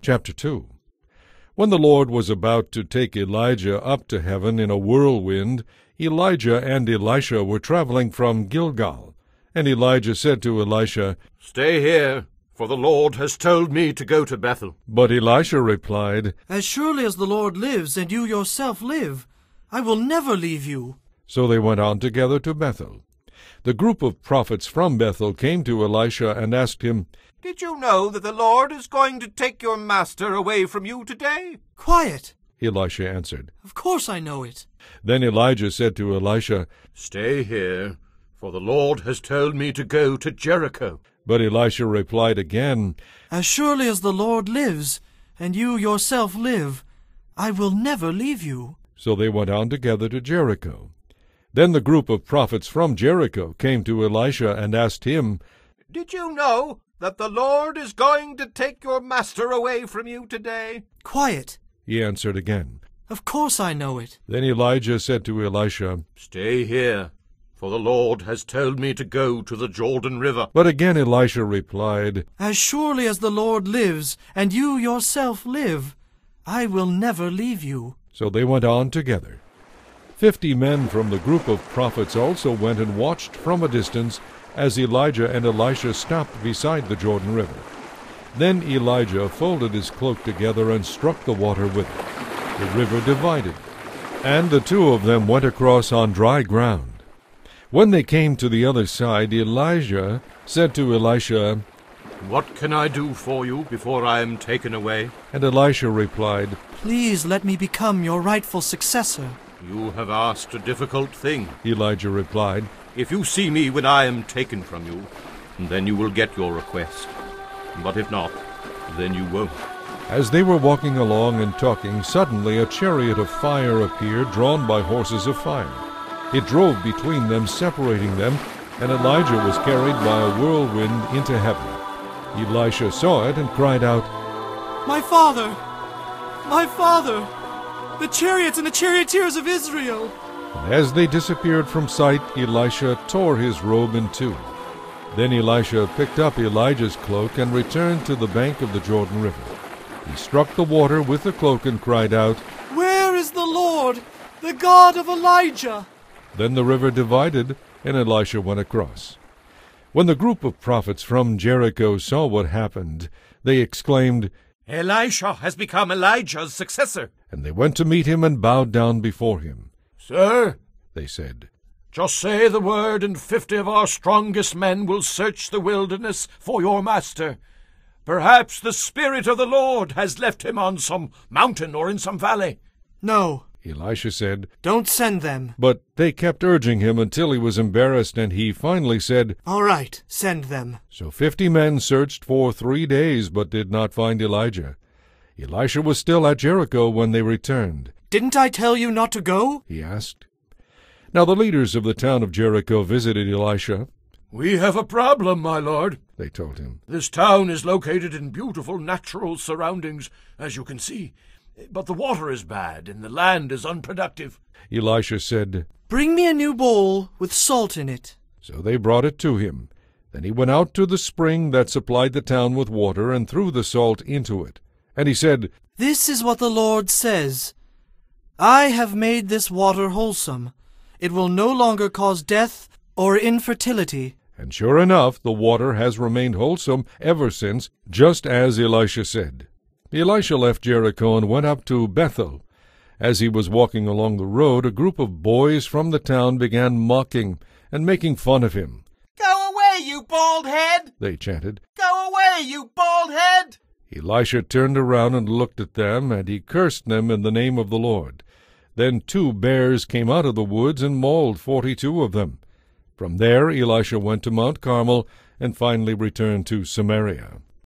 Chapter 2 When the Lord was about to take Elijah up to heaven in a whirlwind, Elijah and Elisha were traveling from Gilgal. And Elijah said to Elisha, Stay here, for the Lord has told me to go to Bethel. But Elisha replied, As surely as the Lord lives, and you yourself live, I will never leave you. So they went on together to Bethel. The group of prophets from Bethel came to Elisha and asked him, Did you know that the Lord is going to take your master away from you today? Quiet! Elisha answered. Of course I know it. Then Elijah said to Elisha, Stay here, for the Lord has told me to go to Jericho. But Elisha replied again, As surely as the Lord lives, and you yourself live, I will never leave you. So they went on together to Jericho. Then the group of prophets from Jericho came to Elisha and asked him, Did you know that the Lord is going to take your master away from you today? Quiet! He answered again. Of course I know it. Then Elijah said to Elisha, Stay here, for the Lord has told me to go to the Jordan River. But again Elisha replied, As surely as the Lord lives, and you yourself live, I will never leave you. So they went on together. Fifty men from the group of prophets also went and watched from a distance as Elijah and Elisha stopped beside the Jordan River. Then Elijah folded his cloak together and struck the water with it. The river divided, and the two of them went across on dry ground. When they came to the other side, Elijah said to Elisha, What can I do for you before I am taken away? and Elisha replied, Please let me become your rightful successor. You have asked a difficult thing. Elijah replied, If you see me when I am taken from you, then you will get your request. But if not, then you won't. As they were walking along and talking, suddenly a chariot of fire appeared, drawn by horses of fire. It drove between them, separating them, and Elijah was carried by a whirlwind into heaven. Elisha saw it and cried out, My father! My father! The chariots and the charioteers of Israel! And as they disappeared from sight, Elisha tore his robe in two. Then Elisha picked up Elijah's cloak and returned to the bank of the Jordan River. He struck the water with the cloak and cried out. Where is the Lord, the God of Elijah? Then the river divided, and Elisha went across. When the group of prophets from Jericho saw what happened, they exclaimed, Elisha has become Elijah's successor. and they went to meet him and bowed down before him. Sir, They said, just say the word, and fifty of our strongest men will search the wilderness for your master. Perhaps the Spirit of the Lord has left him on some mountain or in some valley. No, Elisha said, don't send them. but they kept urging him until he was embarrassed, and he finally said, All right, send them. So fifty men searched for three days, but did not find Elijah. Elisha was still at Jericho when they returned. Didn't I tell you not to go? He asked. Now the leaders of the town of Jericho visited Elisha. We have a problem, my lord. They told him. This town is located in beautiful natural surroundings, as you can see. But the water is bad, and the land is unproductive. Elisha said, Bring me a new bowl with salt in it. So they brought it to him. Then he went out to the spring that supplied the town with water and threw the salt into it. And he said, This is what the Lord says I have made this water wholesome. It will no longer cause death or infertility. And sure enough, the water has remained wholesome ever since, just as Elisha said. Elisha left Jericho and went up to Bethel. As he was walking along the road, a group of boys from the town began mocking and making fun of him. Go away, you bald head! They chanted. Go away, you bald head! Elisha turned around and looked at them, and he cursed them in the name of the Lord. Then two bears came out of the woods and mauled forty-two of them. From there Elisha went to Mount Carmel and finally returned to Samaria.